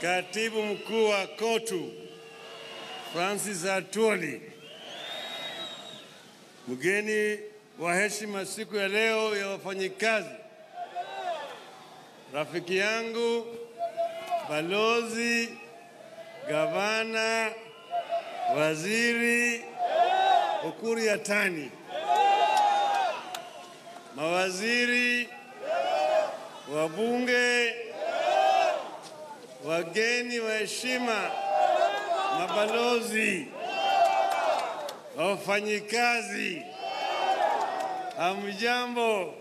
Katibu mkuu wa KOTU Francis Atwoli, mgeni wa heshima siku ya leo ya wafanyikazi, rafiki yangu balozi, gavana, waziri Ukuri Yatani, mawaziri, wabunge, wageni wa heshima, mabalozi, wafanyikazi, hamjambo?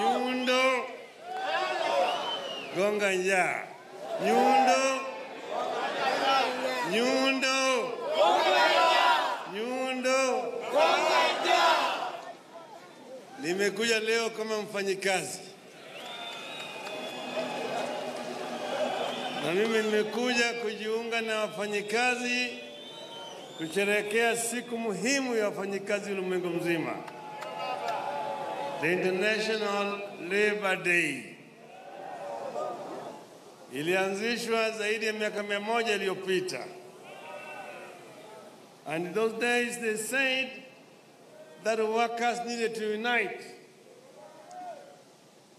Nyundo gonga njaa, nyundo, nyundo, nyundo. Nimekuja leo kama mfanyikazi na mimi nimekuja kujiunga na wafanyikazi kusherehekea siku muhimu ya wafanyikazi ulimwengu mzima, the International Labor Day. Ilianzishwa zaidi ya miaka mia moja iliyopita, and those days they said that workers needed to unite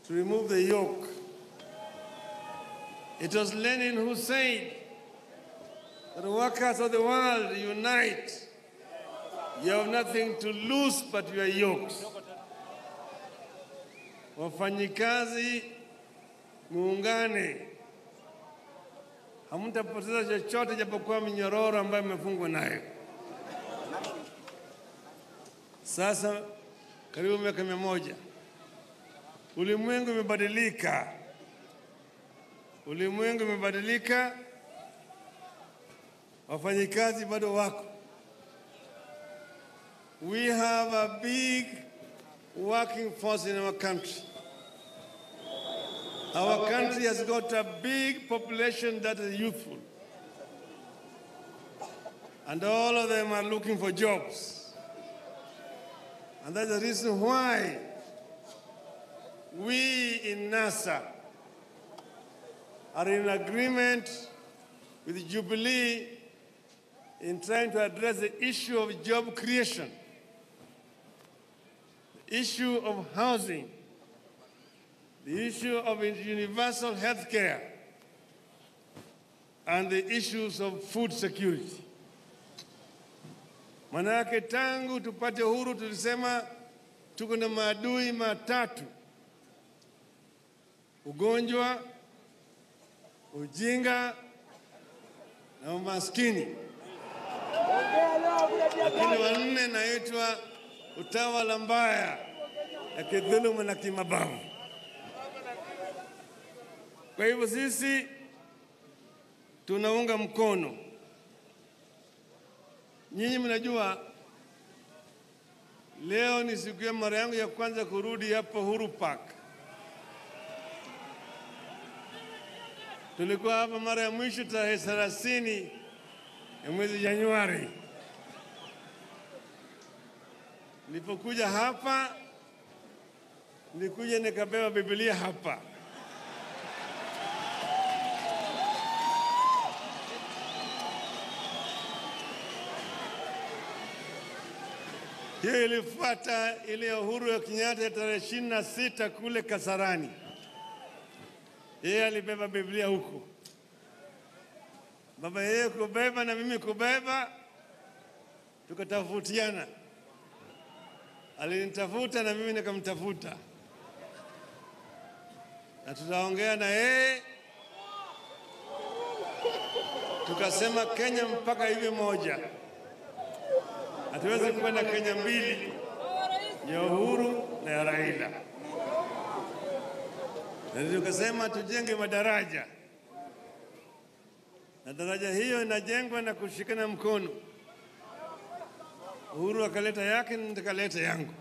to remove the yoke. It was Lenin who said that the workers of the world unite. You have nothing to lose but your yokes. Wafanyikazi muungane, hamtapoteza chochote japokuwa minyororo ambayo mmefungwa nayo. Sasa karibu miaka mia moja, ulimwengu umebadilika, ulimwengu umebadilika, wafanyikazi bado wako. We have a big working force in our country. Our country has got a big population that is youthful. And all of them are looking for jobs. And that's the reason why we in NASA are in agreement with Jubilee in trying to address the issue of job creation, the issue of housing, the issue of universal health care, and the issues of food security. Manake tangu tupate uhuru tulisema tuko na maadui matatu: ugonjwa, ujinga na umaskini. Lakini wanne naitwa utawala mbaya ya kidhulumu na kimabavu. Kwa hivyo sisi tunaunga mkono. Nyinyi mnajua leo ni siku ya mara yangu ya kwanza kurudi hapo Uhuru Park. Tulikuwa hapa mara ya mwisho tarehe thelathini ya mwezi Januari. Nilipokuja hapa, nilikuja nikabeba Biblia hapa. Hiyo ilifuata ile ya Uhuru ya Kenyatta ya tarehe ishirini na sita kule Kasarani. Yeye alibeba Biblia huko, baba yeye kubeba na mimi kubeba, tukatafutiana. Alinitafuta na mimi nikamtafuta, na tutaongea na yeye, tukasema Kenya mpaka hivi moja. Hatuwezi kwenda Kenya mbili, ya Uhuru na ya Raila. Na tukasema tujenge madaraja, na daraja hiyo inajengwa na kushikana mkono. Uhuru akaleta yake, nitakaleta yangu.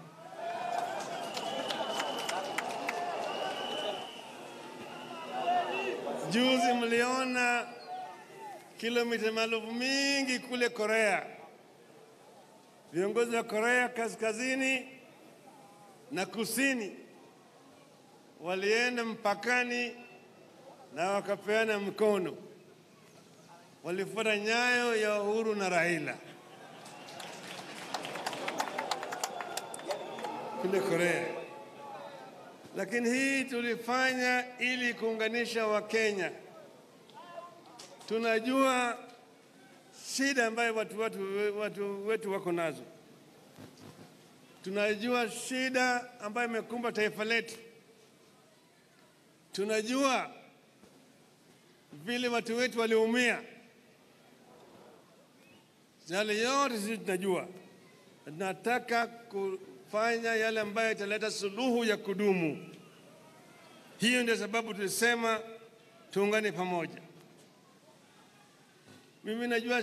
Juzi mliona kilomita maelfu mingi kule Korea viongozi wa Korea kaskazini na kusini walienda mpakani na wakapeana mkono, walifuata nyayo ya Uhuru na Raila kule Korea. Lakini hii tulifanya ili kuunganisha Wakenya. Tunajua shida ambayo watu, watu, watu wetu wako nazo. Tunajua shida ambayo imekumba taifa letu. Tunajua vile watu wetu waliumia. Yale yote sisi tunajua. Nataka kufanya yale ambayo italeta suluhu ya kudumu. Hiyo ndio sababu tulisema tuungane pamoja. Mimi najua